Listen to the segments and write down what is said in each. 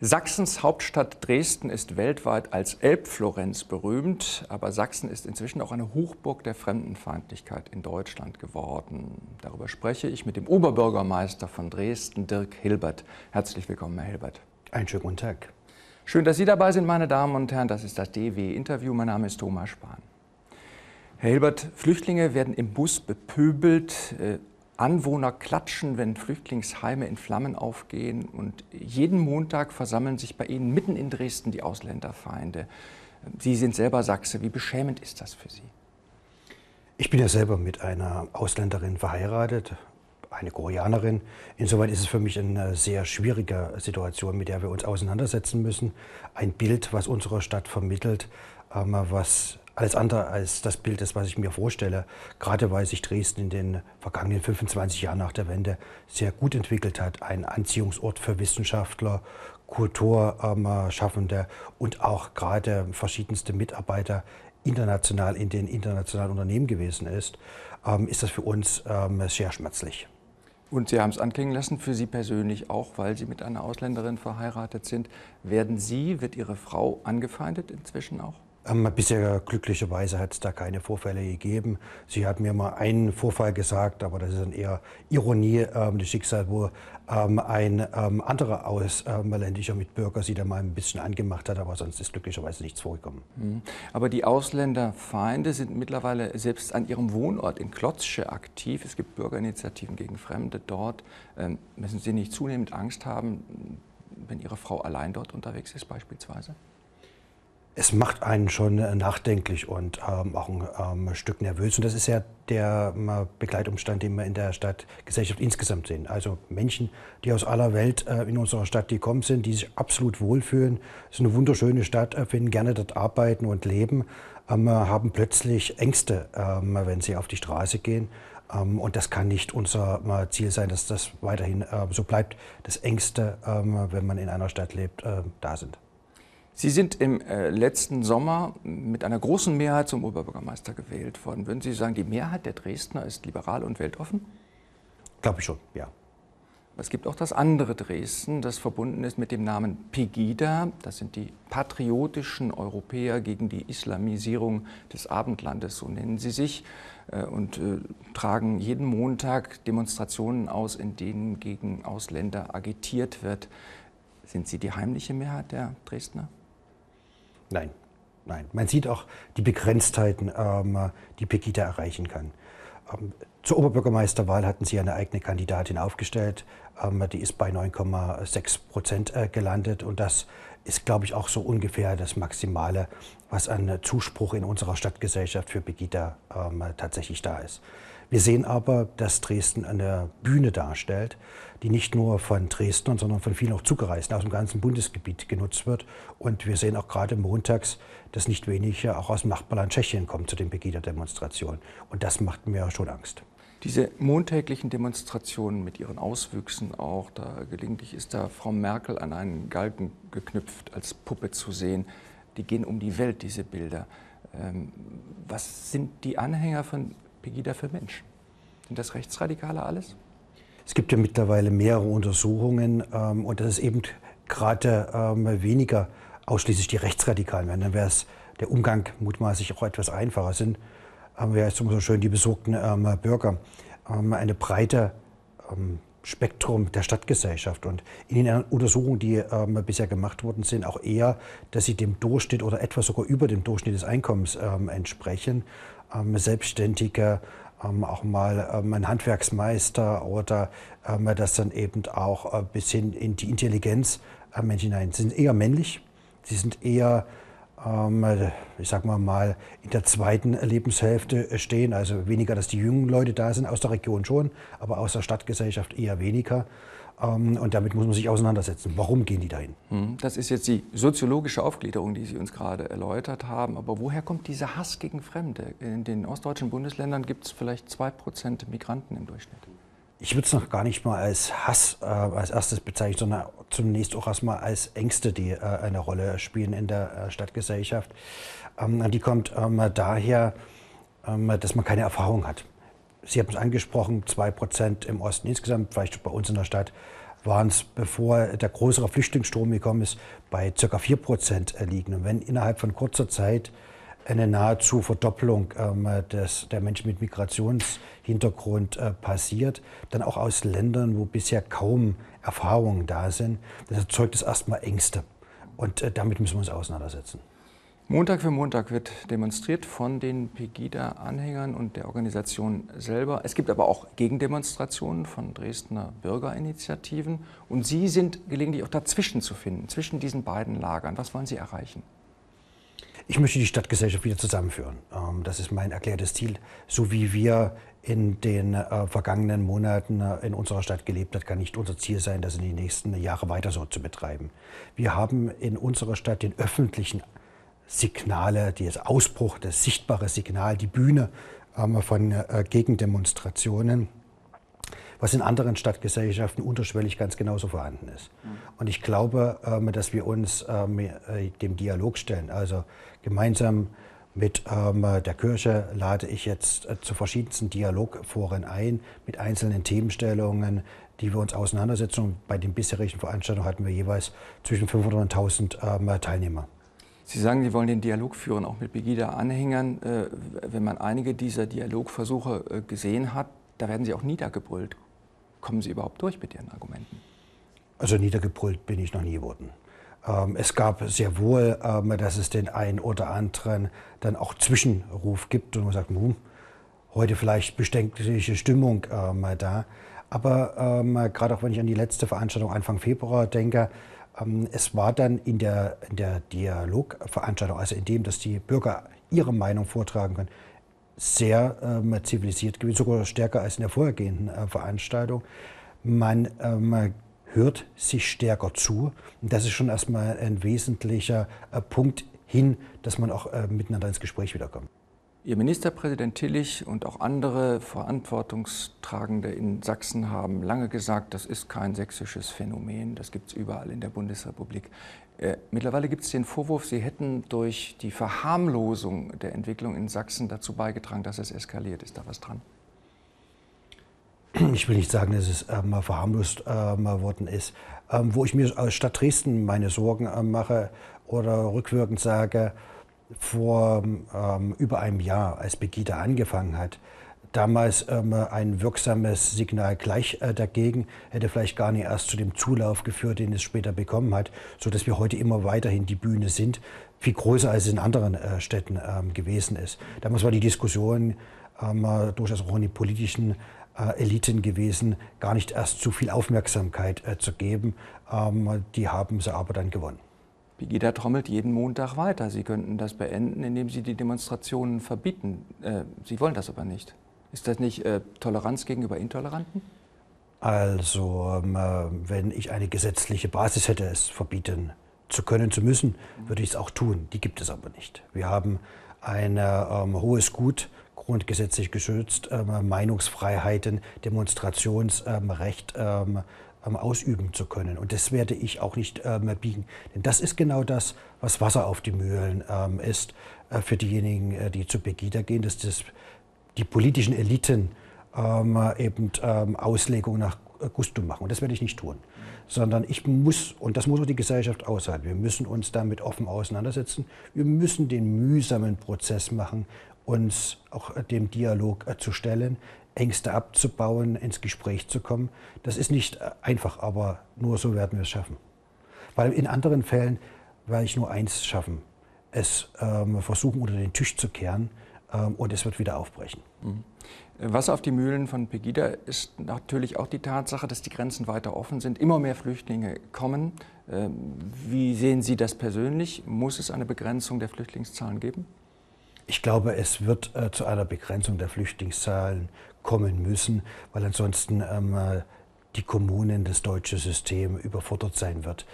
Sachsens Hauptstadt Dresden ist weltweit als Elbflorenz berühmt, aber Sachsen ist inzwischen auch eine Hochburg der Fremdenfeindlichkeit in Deutschland geworden. Darüber spreche ich mit dem Oberbürgermeister von Dresden, Dirk Hilbert. Herzlich willkommen, Herr Hilbert. Einen schönen guten Tag. Schön, dass Sie dabei sind, meine Damen und Herren. Das ist das DW-Interview. Mein Name ist Thomas Spahn. Herr Hilbert, Flüchtlinge werden im Bus bepöbelt. Anwohner klatschen, wenn Flüchtlingsheime in Flammen aufgehen. Und jeden Montag versammeln sich bei Ihnen mitten in Dresden die Ausländerfeinde. Sie sind selber Sachse. Wie beschämend ist das für Sie? Ich bin ja selber mit einer Ausländerin verheiratet, eine Koreanerin. Insoweit ist es für mich eine sehr schwierige Situation, mit der wir uns auseinandersetzen müssen. Ein Bild, was unsere Stadt vermittelt, ähm, was alles andere als das Bild ist, was ich mir vorstelle. Gerade weil sich Dresden in den vergangenen 25 Jahren nach der Wende sehr gut entwickelt hat. Ein Anziehungsort für Wissenschaftler, Kulturschaffende und auch gerade verschiedenste Mitarbeiter international in den internationalen Unternehmen gewesen ist, ähm, ist das für uns ähm, sehr schmerzlich. Und Sie haben es anklingen lassen, für Sie persönlich auch, weil Sie mit einer Ausländerin verheiratet sind. Werden Sie, wird Ihre Frau angefeindet inzwischen auch? Ähm, bisher glücklicherweise hat es da keine Vorfälle gegeben. Sie hat mir mal einen Vorfall gesagt, aber das ist dann eher Ironie ähm, des Schicksals, wo ähm, ein ähm, anderer ausländischer Mitbürger sie da mal ein bisschen angemacht hat, aber sonst ist glücklicherweise nichts vorgekommen. Mhm. Aber die Ausländerfeinde sind mittlerweile selbst an ihrem Wohnort in Klotzsche aktiv. Es gibt Bürgerinitiativen gegen Fremde dort. Ähm, müssen Sie nicht zunehmend Angst haben, wenn Ihre Frau allein dort unterwegs ist beispielsweise? Es macht einen schon äh, nachdenklich und ähm, auch ein ähm, Stück nervös. Und das ist ja der äh, Begleitumstand, den wir in der Stadtgesellschaft insgesamt sehen. Also Menschen, die aus aller Welt äh, in unserer Stadt gekommen sind, die sich absolut wohlfühlen. Es ist eine wunderschöne Stadt, äh, finden gerne dort arbeiten und leben, ähm, haben plötzlich Ängste, ähm, wenn sie auf die Straße gehen. Ähm, und das kann nicht unser äh, Ziel sein, dass das weiterhin äh, so bleibt, dass Ängste, ähm, wenn man in einer Stadt lebt, da sind. Sie sind im äh, letzten Sommer mit einer großen Mehrheit zum Oberbürgermeister gewählt worden. Würden Sie sagen, die Mehrheit der Dresdner ist liberal und weltoffen? Glaube ich schon, ja. Es gibt auch das andere Dresden, das verbunden ist mit dem Namen Pegida. Das sind die patriotischen Europäer gegen die Islamisierung des Abendlandes, so nennen sie sich, äh, und äh, tragen jeden Montag Demonstrationen aus, in denen gegen Ausländer agitiert wird. Sind Sie die heimliche Mehrheit der Dresdner? Nein, nein. Man sieht auch die Begrenztheiten, ähm, die Pegida erreichen kann. Ähm, zur Oberbürgermeisterwahl hatten Sie eine eigene Kandidatin aufgestellt. Ähm, die ist bei 9,6 Prozent äh, gelandet. Und das ist, glaube ich, auch so ungefähr das Maximale, was an Zuspruch in unserer Stadtgesellschaft für Pegida tatsächlich da ist. Wir sehen aber, dass Dresden eine Bühne darstellt, die nicht nur von Dresdnern, sondern von vielen auch Zugereisten aus dem ganzen Bundesgebiet genutzt wird. Und wir sehen auch gerade montags, dass nicht wenige auch aus dem Nachbarland Tschechien kommen zu den Pegida-Demonstrationen. Und das macht mir schon Angst. Diese montäglichen Demonstrationen mit ihren Auswüchsen auch, da gelegentlich ist da Frau Merkel an einen Galgen geknüpft, als Puppe zu sehen. Die gehen um die Welt, diese Bilder. Ähm, was sind die Anhänger von Pegida für Menschen? Sind das Rechtsradikale alles? Es gibt ja mittlerweile mehrere Untersuchungen ähm, und das ist eben gerade ähm, weniger ausschließlich die Rechtsradikalen werden. Dann wäre es der Umgang mutmaßlich auch etwas einfacher. Sind, haben wir jetzt so schön, die besorgten ähm, Bürger. Ähm, eine breite ähm, Spektrum der Stadtgesellschaft. Und in den Untersuchungen, die ähm, bisher gemacht worden sind, auch eher, dass sie dem Durchschnitt oder etwas sogar über dem Durchschnitt des Einkommens ähm, entsprechen. Ähm, Selbstständige, ähm, auch mal ähm, ein Handwerksmeister oder das dann eben auch äh, bis hin in die Intelligenz äh, Menschen hinein. Sie sind eher männlich, sie sind eher ich sag mal, mal in der zweiten Lebenshälfte stehen. Also weniger, dass die jungen Leute da sind, aus der Region schon, aber aus der Stadtgesellschaft eher weniger. Ähm, und damit muss man sich auseinandersetzen. Warum gehen die dahin? Hm, das ist jetzt die soziologische Aufgliederung, die Sie uns gerade erläutert haben. Aber woher kommt dieser Hass gegen Fremde? In den ostdeutschen Bundesländern gibt es vielleicht zwei Prozent Migranten im Durchschnitt. Ich würde es noch gar nicht mal als Hass äh, als erstes bezeichnen, sondern zunächst auch erstmal als Ängste, die äh, eine Rolle spielen in der äh, Stadtgesellschaft. Ähm, die kommt ähm, daher, ähm, dass man keine Erfahrung hat. Sie haben es angesprochen, 2% im Osten insgesamt, vielleicht bei uns in der Stadt waren es, bevor der größere Flüchtlingsstrom gekommen ist, bei ca. 4% liegen. Und wenn innerhalb von kurzer Zeit eine nahezu Verdopplung ähm, des, der Menschen mit Migrationshintergrund äh, passiert, dann auch aus Ländern, wo bisher kaum Erfahrungen da sind, das erzeugt es erstmal Ängste. Und äh, damit müssen wir uns auseinandersetzen. Montag für Montag wird demonstriert von den Pegida-Anhängern und der Organisation selber. Es gibt aber auch Gegendemonstrationen von Dresdner Bürgerinitiativen. Und Sie sind gelegentlich auch dazwischen zu finden, zwischen diesen beiden Lagern. Was wollen Sie erreichen? Ich möchte die Stadtgesellschaft wieder zusammenführen. Ähm, das ist mein erklärtes Ziel. So wie wir in den äh, vergangenen Monaten äh, in unserer Stadt gelebt haben, kann nicht unser Ziel sein, das in die nächsten Jahre weiter so zu betreiben. Wir haben in unserer Stadt den öffentlichen Signale, das Ausbruch, das sichtbare Signal, die Bühne ähm, von äh, Gegendemonstrationen, was in anderen Stadtgesellschaften unterschwellig ganz genauso vorhanden ist. Mhm. Und ich glaube, ähm, dass wir uns ähm, äh, dem Dialog stellen. Also gemeinsam mit der Kirche lade ich jetzt äh, zu verschiedensten Dialogforen ein, mit einzelnen Themenstellungen, die wir uns auseinandersetzen. Bei den bisherigen Veranstaltungen hatten wir jeweils zwischen 500 und 1000 Teilnehmer. Sie sagen, Sie wollen den Dialog führen, auch mit Pegida-Anhängern. Äh, wenn man einige dieser Dialogversuche gesehen hat, da werden Sie auch niedergebrüllt. Kommen Sie überhaupt durch mit Ihren Argumenten? Also niedergebrüllt bin ich noch nie geworden. Ähm, es gab sehr wohl, ähm, dass es den einen oder anderen dann auch Zwischenruf gibt und man sagt, hm, heute vielleicht bestänkliche Stimmung ähm, da. Aber gerade auch wenn ich an die letzte Veranstaltung Anfang Februar denke, es war dann in der, in der Dialogveranstaltung, also in dem, dass die Bürger ihre Meinung vortragen können, sehr ähm, zivilisiert gewesen, sogar stärker als in der vorhergehenden äh, Veranstaltung. Man ähm, hört sich stärker zu. Und das ist schon erstmal ein wesentlicher äh, Punkt hin, dass man auch äh, miteinander ins Gespräch wiederkommt. Ihr Ministerpräsident Tillich und auch andere Verantwortungstragende in Sachsen haben lange gesagt, das ist kein sächsisches Phänomen, das gibt es überall in der Bundesrepublik. Äh, mittlerweile gibt es den Vorwurf, Sie hätten durch die Verharmlosung der Entwicklung in Sachsen dazu beigetragen, dass es eskaliert. Ist da was dran? Ich will nicht sagen, dass es ähm, verharmlost ähm, worden ist. Ähm, wo ich mir aus Stadt Dresden meine Sorgen ähm, mache oder rückwirkend sage, vor ähm, über einem Jahr, als Begida angefangen hat, damals ähm, ein wirksames Signal gleich äh, dagegen, hätte vielleicht gar nicht erst zu dem Zulauf geführt, den es später bekommen hat, sodass wir heute immer weiterhin die Bühne sind, viel größer als es in anderen äh, Städten ähm, gewesen ist. Damals war die Diskussion ähm, durchaus auch in den politischen äh, Eliten gewesen, gar nicht erst zu viel Aufmerksamkeit äh, zu geben. Ähm, die haben sie aber dann gewonnen. Pegida trommelt jeden Montag weiter. Sie könnten das beenden, indem Sie die Demonstrationen verbieten. Äh, Sie wollen das aber nicht. Ist das nicht äh, Toleranz gegenüber Intoleranten? Also, ähm, äh, wenn ich eine gesetzliche Basis hätte, es verbieten zu können, zu müssen, würde ich es auch tun. Die gibt es aber nicht. Wir haben ein ähm, hohes Gut, grundgesetzlich geschützt, ähm, Meinungsfreiheiten, Demonstrationsrecht. Ähm, ausüben zu können. Und das werde ich auch nicht äh, mehr biegen. Denn das ist genau das, was Wasser auf die Mühlen ähm, ist äh, für diejenigen, äh, die zu Pegida gehen, dass das die politischen Eliten ähm, eben ähm, Auslegungen nach Gusto machen. Und das werde ich nicht tun. Sondern ich muss, und das muss auch die Gesellschaft aushalten, wir müssen uns damit offen auseinandersetzen. Wir müssen den mühsamen Prozess machen, uns auch dem Dialog äh, zu stellen. Ängste abzubauen, ins Gespräch zu kommen. Das ist nicht äh, einfach, aber nur so werden wir es schaffen. Weil in anderen Fällen werde ich nur eins schaffen, es ähm, versuchen unter den Tisch zu kehren ähm, und es wird wieder aufbrechen. Mhm. Wasser auf die Mühlen von Pegida ist natürlich auch die Tatsache, dass die Grenzen weiter offen sind, immer mehr Flüchtlinge kommen. Ähm, wie sehen Sie das persönlich? Muss es eine Begrenzung der Flüchtlingszahlen geben? Ich glaube, es wird äh, zu einer Begrenzung der Flüchtlingszahlen kommen müssen, weil ansonsten ähm, äh, die Kommunen, das deutsche System überfordert sein wird.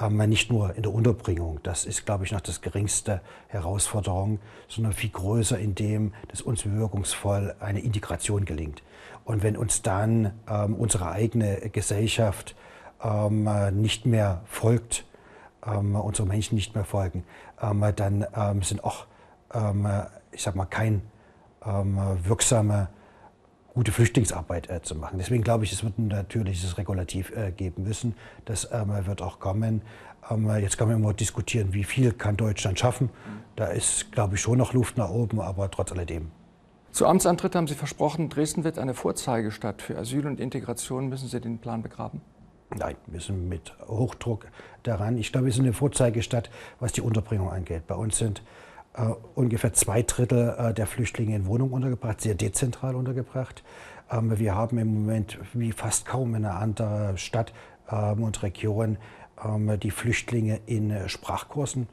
Ähm, nicht nur in der Unterbringung, das ist, glaube ich, noch das geringste Herausforderung, sondern viel größer in dem, dass uns wirkungsvoll eine Integration gelingt. Und wenn uns dann ähm, unsere eigene Gesellschaft ähm, nicht mehr folgt, ähm, unsere Menschen nicht mehr folgen, ähm, dann sind auch ähm, ich sag mal, kein ähm, wirksamer gute Flüchtlingsarbeit äh, zu machen. Deswegen glaube ich, es wird ein natürliches Regulativ äh, geben müssen. Das ähm, wird auch kommen. Ähm, jetzt kann man immer diskutieren, wie viel kann Deutschland schaffen. Da ist, glaube ich, schon noch Luft nach oben, aber trotz alledem. Zu Amtsantritt haben Sie versprochen, Dresden wird eine Vorzeigestadt für Asyl und Integration. Müssen Sie den Plan begraben? Nein, wir sind mit Hochdruck daran. Ich glaube, wir sind eine Vorzeigestadt, was die Unterbringung angeht. Bei uns sind äh, ungefähr zwei Drittel äh, der Flüchtlinge in Wohnungen untergebracht, sehr dezentral untergebracht. Ähm, wir haben im Moment wie fast kaum in einer anderen Stadt ähm, und Region ähm, die Flüchtlinge in Sprachkursen.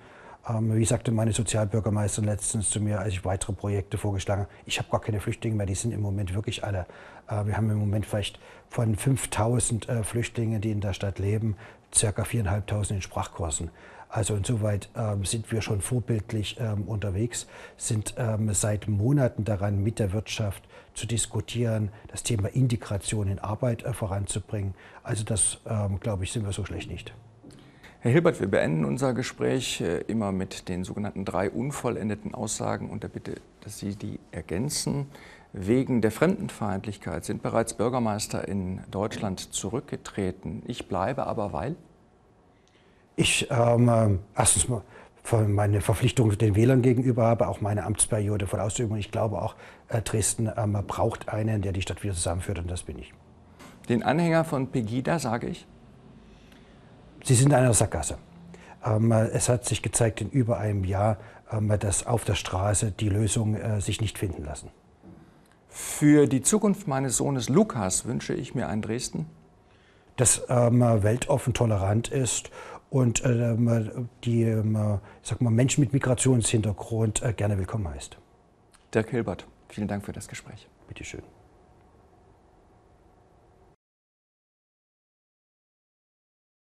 Ähm, wie sagte meine Sozialbürgermeisterin letztens zu mir, als ich weitere Projekte vorgeschlagen habe, ich habe gar keine Flüchtlinge mehr, die sind im Moment wirklich alle. Äh, wir haben im Moment vielleicht von 5000 äh, Flüchtlingen, die in der Stadt leben, circa 4.500 in Sprachkursen. Also insoweit ähm, sind wir schon vorbildlich ähm, unterwegs, sind ähm, seit Monaten daran, mit der Wirtschaft zu diskutieren, das Thema Integration in Arbeit äh, voranzubringen. Also das, ähm, glaube ich, sind wir so schlecht nicht. Herr Hilbert, wir beenden unser Gespräch äh, immer mit den sogenannten drei unvollendeten Aussagen und der Bitte, dass Sie die ergänzen. Wegen der Fremdenfeindlichkeit sind bereits Bürgermeister in Deutschland zurückgetreten. Ich bleibe aber weil? Ich ähm, äh, erstens mal meine Verpflichtung den Wählern gegenüber habe, auch meine Amtsperiode voll auszuüben. Und ich glaube auch, äh, Dresden ähm, braucht einen, der die Stadt wieder zusammenführt, und das bin ich. Den Anhänger von Pegida sage ich? Sie sind in einer Sackgasse. Ähm, äh, es hat sich gezeigt in über einem Jahr, ähm, dass auf der Straße die Lösungen äh, sich nicht finden lassen. Für die Zukunft meines Sohnes Lukas wünsche ich mir ein Dresden, das ähm, weltoffen tolerant ist und ähm, die ähm, sag mal, Menschen mit Migrationshintergrund äh, gerne willkommen heißt. Dirk Hilbert, vielen Dank für das Gespräch. Bitte schön.